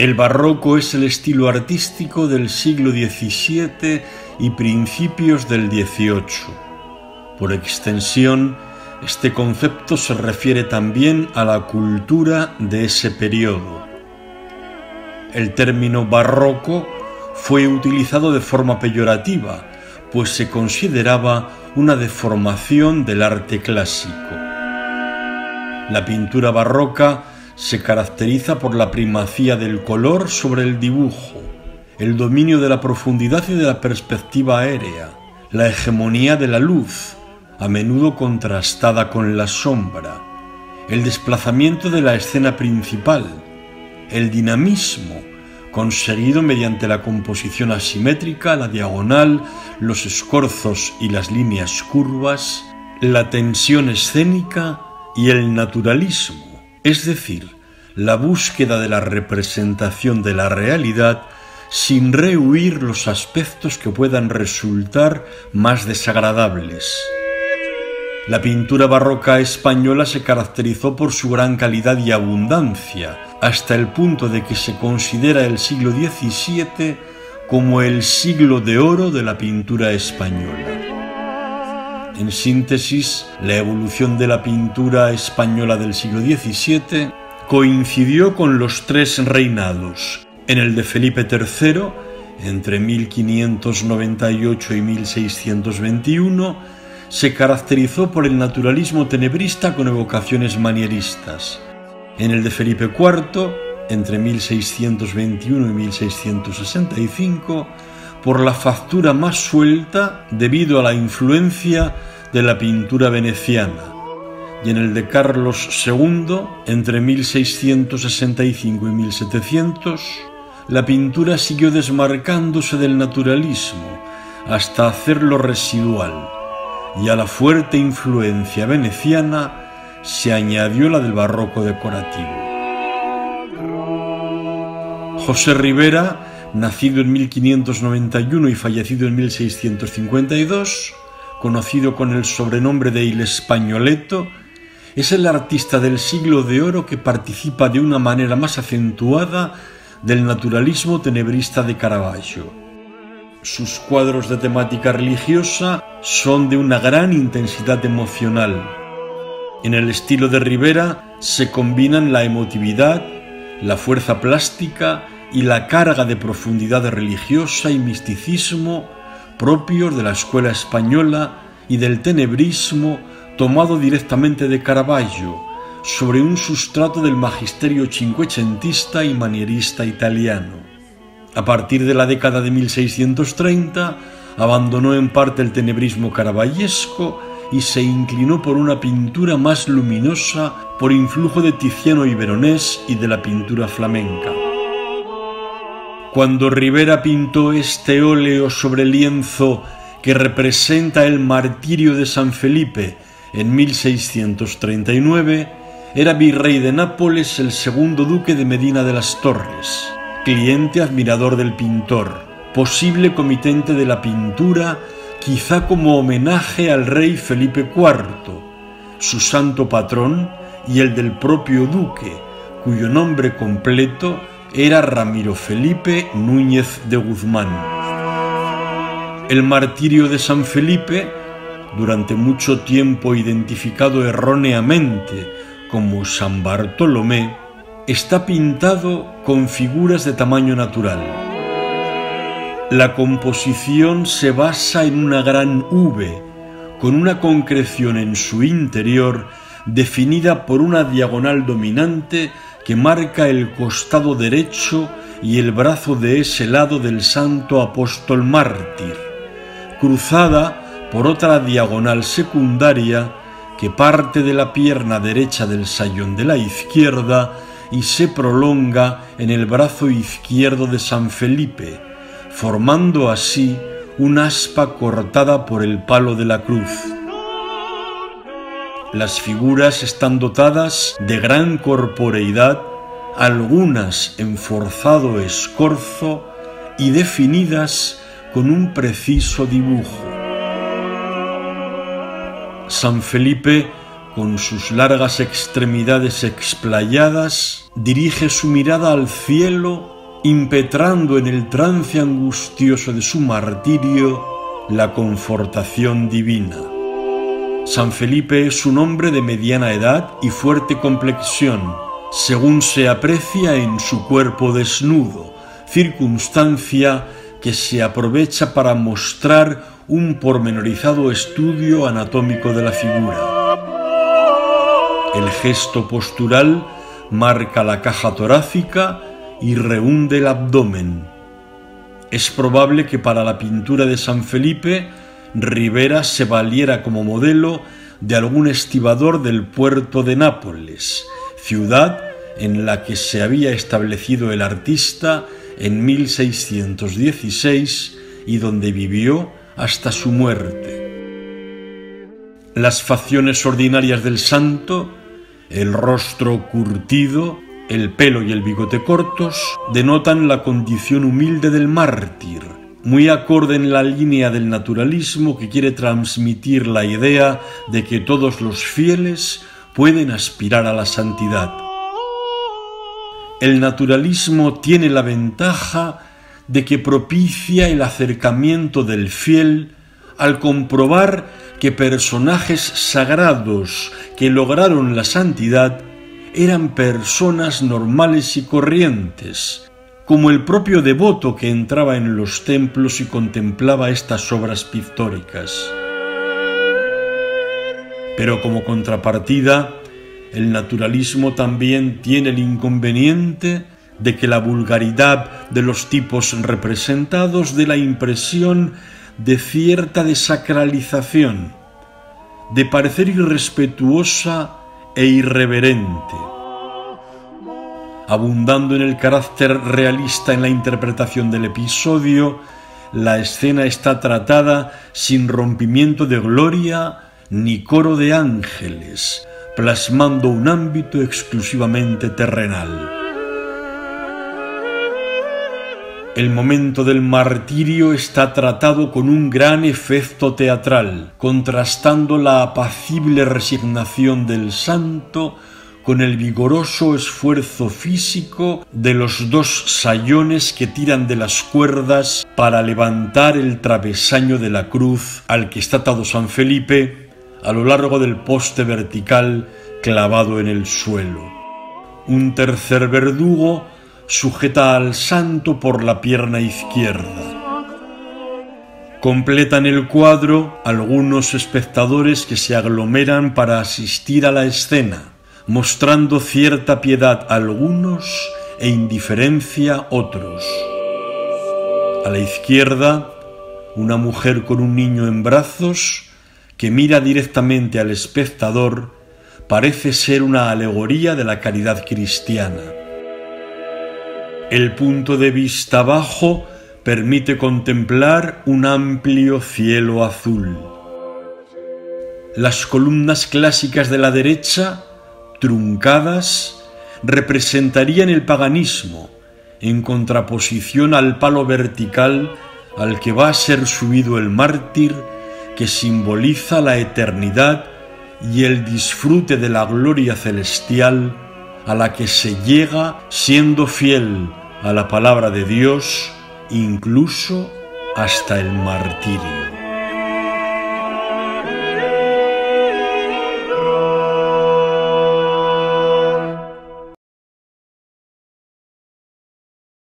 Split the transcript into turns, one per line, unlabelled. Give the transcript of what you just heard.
El barroco es el estilo artístico del siglo XVII y principios del XVIII. Por extensión, este concepto se refiere también a la cultura de ese periodo. El término barroco fue utilizado de forma peyorativa, pues se consideraba una deformación del arte clásico. La pintura barroca se caracteriza por la primacía del color sobre el dibujo, el dominio de la profundidad y de la perspectiva aérea, la hegemonía de la luz, a menudo contrastada con la sombra, el desplazamiento de la escena principal, el dinamismo, conseguido mediante la composición asimétrica, la diagonal, los escorzos y las líneas curvas, la tensión escénica y el naturalismo es decir, la búsqueda de la representación de la realidad sin rehuir los aspectos que puedan resultar más desagradables. La pintura barroca española se caracterizó por su gran calidad y abundancia, hasta el punto de que se considera el siglo XVII como el siglo de oro de la pintura española. En síntesis, la evolución de la pintura española del siglo XVII coincidió con los tres reinados. En el de Felipe III, entre 1598 y 1621, se caracterizó por el naturalismo tenebrista con evocaciones manieristas. En el de Felipe IV, entre 1621 y 1665, por la factura más suelta debido a la influencia de la pintura veneciana, y en el de Carlos II, entre 1665 y 1700, la pintura siguió desmarcándose del naturalismo hasta hacerlo residual, y a la fuerte influencia veneciana se añadió la del barroco decorativo. José Rivera, nacido en 1591 y fallecido en 1652, conocido con el sobrenombre de Il Españoleto, es el artista del siglo de oro que participa de una manera más acentuada del naturalismo tenebrista de Caravaggio. Sus cuadros de temática religiosa son de una gran intensidad emocional. En el estilo de Rivera se combinan la emotividad, la fuerza plástica y la carga de profundidad religiosa y misticismo propios de la escuela española y del tenebrismo tomado directamente de Caravaggio, sobre un sustrato del magisterio cinquecentista y manierista italiano. A partir de la década de 1630, abandonó en parte el tenebrismo caravallesco y se inclinó por una pintura más luminosa por influjo de Tiziano y Veronés y de la pintura flamenca. Cuando Rivera pintó este óleo sobre lienzo que representa el martirio de San Felipe en 1639, era virrey de Nápoles el segundo duque de Medina de las Torres, cliente admirador del pintor, posible comitente de la pintura, quizá como homenaje al rey Felipe IV, su santo patrón y el del propio duque, cuyo nombre completo era Ramiro Felipe Núñez de Guzmán. El martirio de San Felipe durante mucho tiempo identificado erróneamente como San Bartolomé, está pintado con figuras de tamaño natural. La composición se basa en una gran V, con una concreción en su interior definida por una diagonal dominante que marca el costado derecho y el brazo de ese lado del santo apóstol mártir, cruzada por otra diagonal secundaria que parte de la pierna derecha del sayón de la izquierda y se prolonga en el brazo izquierdo de San Felipe, formando así un aspa cortada por el palo de la cruz. Las figuras están dotadas de gran corporeidad, algunas en forzado escorzo y definidas con un preciso dibujo. San Felipe con sus largas extremidades explayadas, dirige su mirada al cielo, impetrando en el trance angustioso de su martirio la confortación divina. San Felipe es un hombre de mediana edad y fuerte complexión, según se aprecia en su cuerpo desnudo, circunstancia que se aprovecha para mostrar un pormenorizado estudio anatómico de la figura. El gesto postural marca la caja torácica y rehunde el abdomen. Es probable que para la pintura de San Felipe Rivera se valiera como modelo de algún estibador del puerto de Nápoles, ciudad en la que se había establecido el artista en 1616 y donde vivió hasta su muerte. Las facciones ordinarias del santo el rostro curtido, el pelo y el bigote cortos denotan la condición humilde del mártir, muy acorde en la línea del naturalismo que quiere transmitir la idea de que todos los fieles pueden aspirar a la santidad. El naturalismo tiene la ventaja de que propicia el acercamiento del fiel al comprobar que personajes sagrados que lograron la santidad eran personas normales y corrientes, como el propio devoto que entraba en los templos y contemplaba estas obras pictóricas. Pero como contrapartida, el naturalismo también tiene el inconveniente de que la vulgaridad de los tipos representados dé la impresión de cierta desacralización, de parecer irrespetuosa e irreverente. Abundando en el carácter realista en la interpretación del episodio, la escena está tratada sin rompimiento de gloria ni coro de ángeles, plasmando un ámbito exclusivamente terrenal. El momento del martirio está tratado con un gran efecto teatral, contrastando la apacible resignación del santo con el vigoroso esfuerzo físico de los dos sayones que tiran de las cuerdas para levantar el travesaño de la cruz al que está atado San Felipe a lo largo del poste vertical clavado en el suelo. Un tercer verdugo sujeta al santo por la pierna izquierda. Completan el cuadro algunos espectadores que se aglomeran para asistir a la escena, mostrando cierta piedad algunos e indiferencia otros. A la izquierda, una mujer con un niño en brazos que mira directamente al espectador parece ser una alegoría de la caridad cristiana. El punto de vista bajo permite contemplar un amplio cielo azul. Las columnas clásicas de la derecha, truncadas, representarían el paganismo, en contraposición al palo vertical al que va a ser subido el mártir, que simboliza la eternidad y el disfrute de la gloria celestial a la que se llega siendo fiel a la palabra de Dios incluso hasta el martirio.